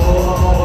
Oh.